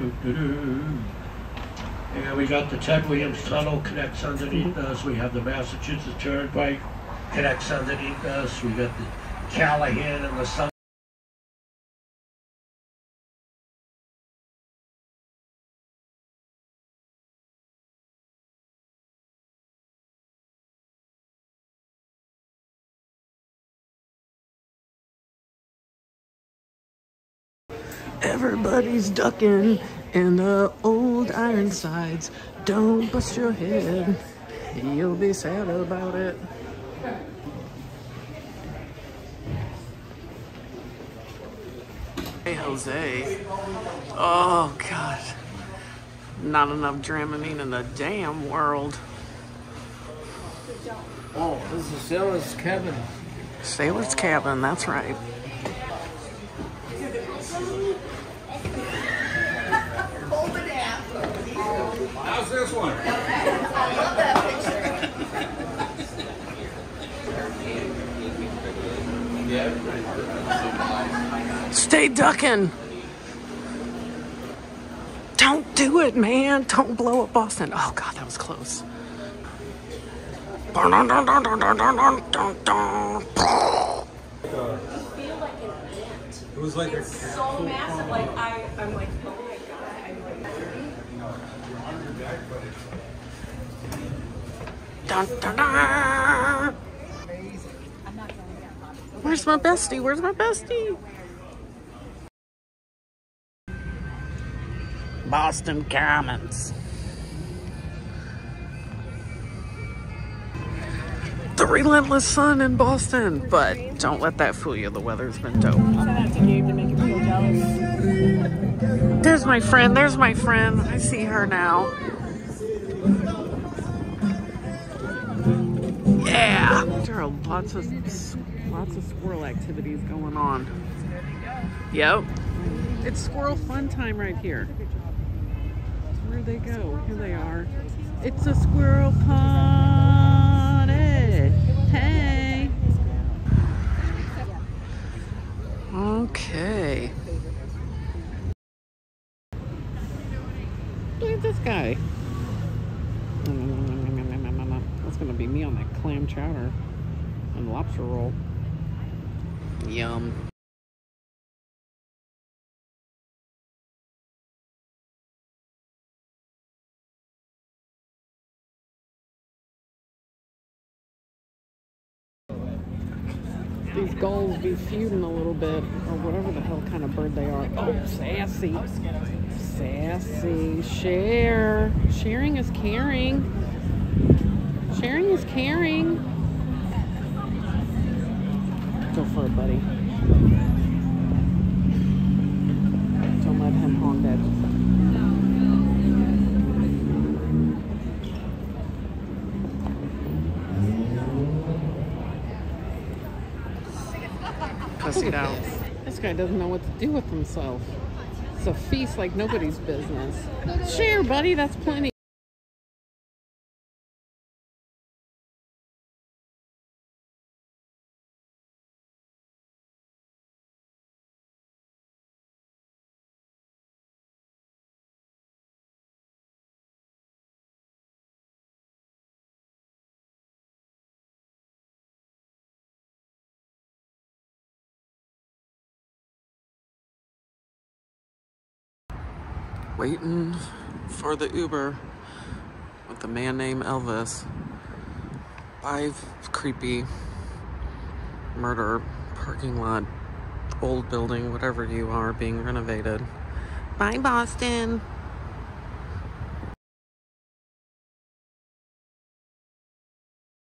And we got the Ted Williams Tunnel connects underneath us. We have the Massachusetts Turnpike connects underneath us. We got the Callahan and the Sun. Everybody's ducking in the old Ironsides. Don't bust your head. You'll be sad about it. Hey, Jose. Oh, God. Not enough Dramamine in the damn world. Oh, this is Sailor's cabin. Sailor's cabin, that's right. How's this one? Stay ducking. Don't do it, man. Don't blow up Boston. Oh, God, that was close. It was like a so massive. Like I, I'm like, oh my god. I'm like, Dun, dun, dun. Where's my bestie? Where's my bestie? Boston Commons. The relentless sun in Boston, but don't let that fool you. The weather's been dope. There's my friend. There's my friend. I see her now. Yeah. There are lots of lots of squirrel activities going on. Yep. It's squirrel fun time right here. Where'd they go? Here they are. It's a squirrel party. Hey. Okay. Look at this guy. Me on that clam chowder and lobster roll. Yum. These gulls be feuding a little bit, or whatever the hell kind of bird they are. Oh, sassy. Sassy. Share. Sharing is caring. Sharing is caring. Go for it, buddy. Don't let him honk that. Pussied out. This guy doesn't know what to do with himself. It's a feast like nobody's business. Share, buddy. That's plenty. Waiting for the Uber with a man named Elvis Five creepy murder parking lot, old building, whatever you are, being renovated. Bye, Boston.